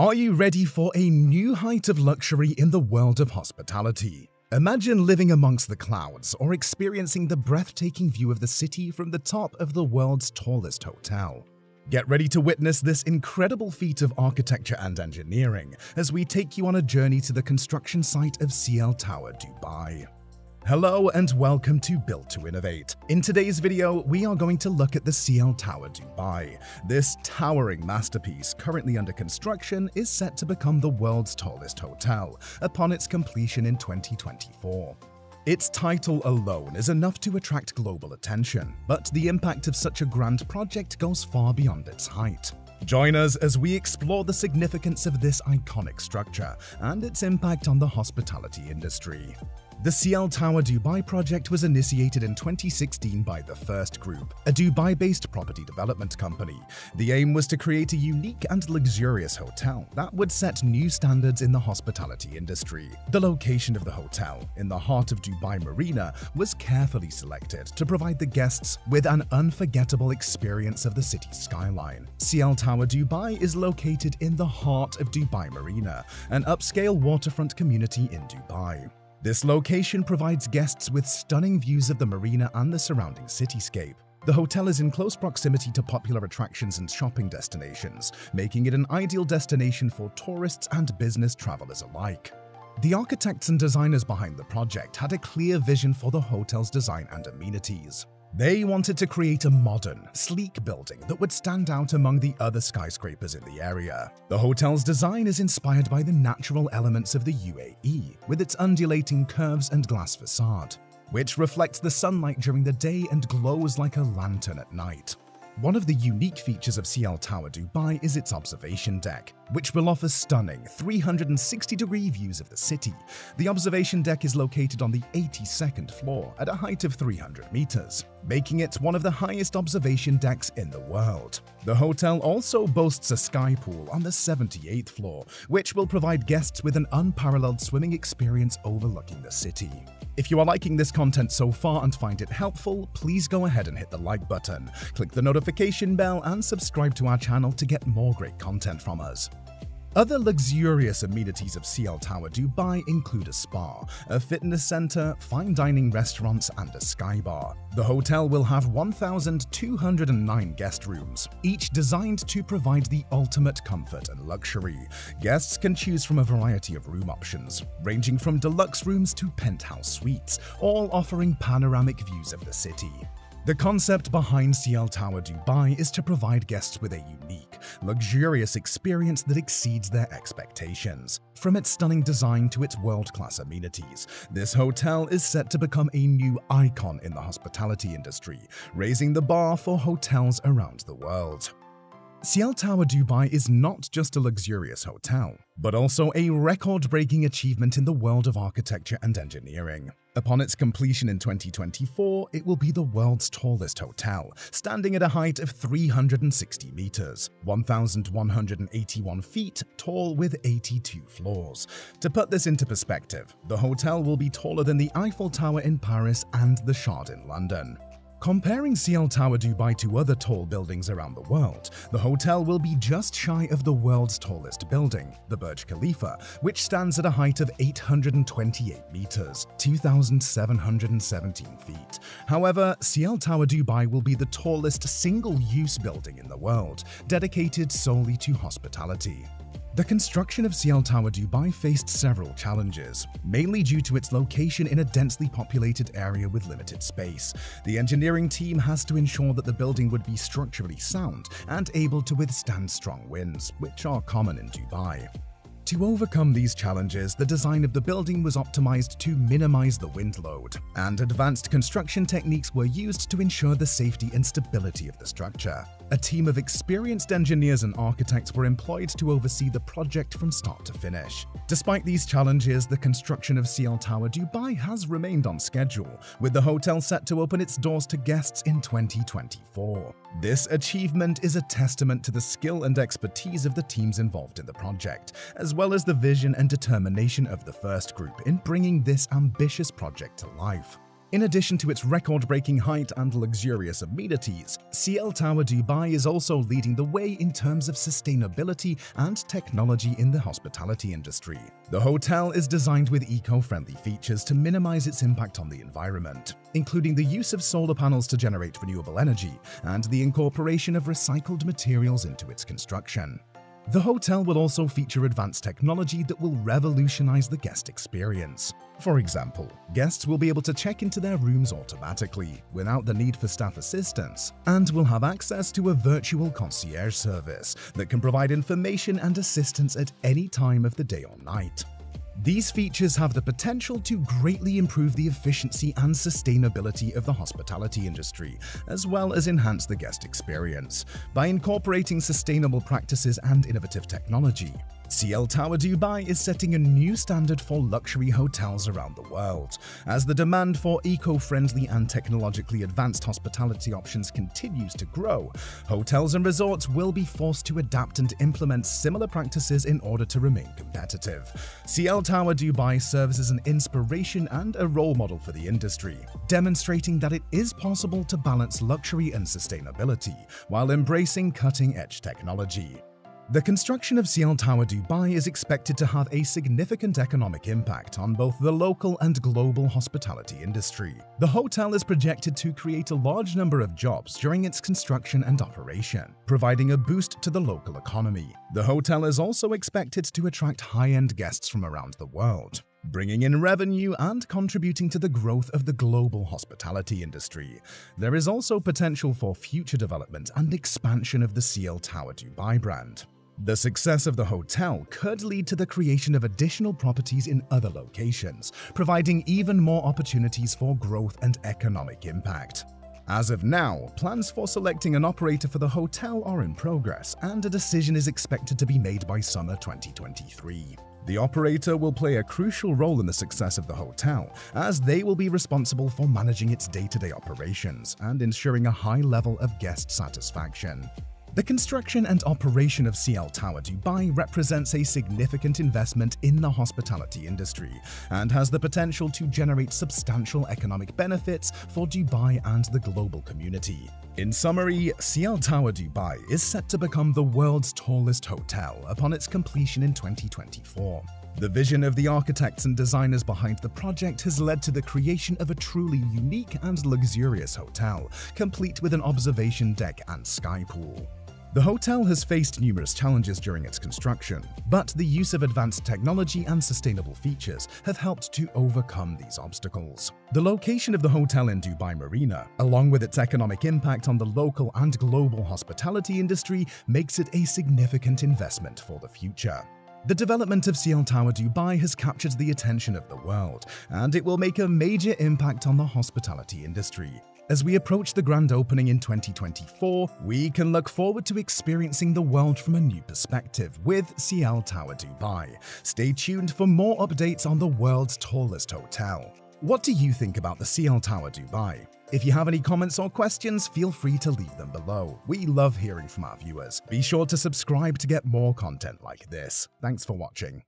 Are you ready for a new height of luxury in the world of hospitality? Imagine living amongst the clouds or experiencing the breathtaking view of the city from the top of the world's tallest hotel. Get ready to witness this incredible feat of architecture and engineering as we take you on a journey to the construction site of Ciel Tower, Dubai. Hello and welcome to Build to Innovate. In today's video, we are going to look at the Ciel Tower Dubai. This towering masterpiece, currently under construction, is set to become the world's tallest hotel upon its completion in 2024. Its title alone is enough to attract global attention, but the impact of such a grand project goes far beyond its height. Join us as we explore the significance of this iconic structure and its impact on the hospitality industry. The Ciel Tower Dubai project was initiated in 2016 by The First Group, a Dubai-based property development company. The aim was to create a unique and luxurious hotel that would set new standards in the hospitality industry. The location of the hotel, in the heart of Dubai Marina, was carefully selected to provide the guests with an unforgettable experience of the city's skyline. Ciel Tower Dubai is located in the heart of Dubai Marina, an upscale waterfront community in Dubai. This location provides guests with stunning views of the marina and the surrounding cityscape. The hotel is in close proximity to popular attractions and shopping destinations, making it an ideal destination for tourists and business travelers alike. The architects and designers behind the project had a clear vision for the hotel's design and amenities. They wanted to create a modern, sleek building that would stand out among the other skyscrapers in the area. The hotel's design is inspired by the natural elements of the UAE, with its undulating curves and glass facade, which reflects the sunlight during the day and glows like a lantern at night. One of the unique features of Ciel Tower Dubai is its observation deck, which will offer stunning 360-degree views of the city. The observation deck is located on the 82nd floor at a height of 300 meters, making it one of the highest observation decks in the world. The hotel also boasts a sky pool on the 78th floor, which will provide guests with an unparalleled swimming experience overlooking the city. If you are liking this content so far and find it helpful, please go ahead and hit the like button, click the notification bell and subscribe to our channel to get more great content from us. Other luxurious amenities of Ciel Tower Dubai include a spa, a fitness center, fine dining restaurants, and a sky bar. The hotel will have 1,209 guest rooms, each designed to provide the ultimate comfort and luxury. Guests can choose from a variety of room options, ranging from deluxe rooms to penthouse suites, all offering panoramic views of the city. The concept behind Ciel Tower Dubai is to provide guests with a unique, luxurious experience that exceeds their expectations. From its stunning design to its world-class amenities, this hotel is set to become a new icon in the hospitality industry, raising the bar for hotels around the world. Ciel Tower Dubai is not just a luxurious hotel, but also a record-breaking achievement in the world of architecture and engineering. Upon its completion in 2024, it will be the world's tallest hotel, standing at a height of 360 meters, 1,181 feet tall with 82 floors. To put this into perspective, the hotel will be taller than the Eiffel Tower in Paris and the Shard in London. Comparing Ciel Tower Dubai to other tall buildings around the world, the hotel will be just shy of the world's tallest building, the Burj Khalifa, which stands at a height of 828 meters, 2,717 feet. However, Ciel Tower Dubai will be the tallest single-use building in the world, dedicated solely to hospitality. The construction of Ciel Tower Dubai faced several challenges, mainly due to its location in a densely populated area with limited space. The engineering team has to ensure that the building would be structurally sound and able to withstand strong winds, which are common in Dubai. To overcome these challenges, the design of the building was optimized to minimize the wind load, and advanced construction techniques were used to ensure the safety and stability of the structure. A team of experienced engineers and architects were employed to oversee the project from start to finish. Despite these challenges, the construction of Ciel Tower Dubai has remained on schedule, with the hotel set to open its doors to guests in 2024. This achievement is a testament to the skill and expertise of the teams involved in the project, as well as the vision and determination of the first group in bringing this ambitious project to life. In addition to its record-breaking height and luxurious amenities, Ciel Tower Dubai is also leading the way in terms of sustainability and technology in the hospitality industry. The hotel is designed with eco-friendly features to minimize its impact on the environment, including the use of solar panels to generate renewable energy and the incorporation of recycled materials into its construction. The hotel will also feature advanced technology that will revolutionize the guest experience. For example, guests will be able to check into their rooms automatically without the need for staff assistance and will have access to a virtual concierge service that can provide information and assistance at any time of the day or night. These features have the potential to greatly improve the efficiency and sustainability of the hospitality industry, as well as enhance the guest experience, by incorporating sustainable practices and innovative technology. Ciel Tower Dubai is setting a new standard for luxury hotels around the world. As the demand for eco-friendly and technologically advanced hospitality options continues to grow, hotels and resorts will be forced to adapt and implement similar practices in order to remain competitive. Ciel Tower Dubai serves as an inspiration and a role model for the industry, demonstrating that it is possible to balance luxury and sustainability while embracing cutting-edge technology. The construction of Ciel Tower Dubai is expected to have a significant economic impact on both the local and global hospitality industry. The hotel is projected to create a large number of jobs during its construction and operation, providing a boost to the local economy. The hotel is also expected to attract high-end guests from around the world, bringing in revenue and contributing to the growth of the global hospitality industry. There is also potential for future development and expansion of the Ciel Tower Dubai brand. The success of the hotel could lead to the creation of additional properties in other locations, providing even more opportunities for growth and economic impact. As of now, plans for selecting an operator for the hotel are in progress, and a decision is expected to be made by summer 2023. The operator will play a crucial role in the success of the hotel, as they will be responsible for managing its day-to-day operations and ensuring a high level of guest satisfaction. The construction and operation of Ciel Tower Dubai represents a significant investment in the hospitality industry and has the potential to generate substantial economic benefits for Dubai and the global community. In summary, Ciel Tower Dubai is set to become the world's tallest hotel upon its completion in 2024. The vision of the architects and designers behind the project has led to the creation of a truly unique and luxurious hotel, complete with an observation deck and sky pool. The hotel has faced numerous challenges during its construction, but the use of advanced technology and sustainable features have helped to overcome these obstacles. The location of the hotel in Dubai Marina, along with its economic impact on the local and global hospitality industry, makes it a significant investment for the future. The development of Ciel Tower Dubai has captured the attention of the world, and it will make a major impact on the hospitality industry. As we approach the grand opening in 2024, we can look forward to experiencing the world from a new perspective with Ciel Tower Dubai. Stay tuned for more updates on the world's tallest hotel. What do you think about the Ciel Tower Dubai? If you have any comments or questions, feel free to leave them below. We love hearing from our viewers. Be sure to subscribe to get more content like this. Thanks for watching.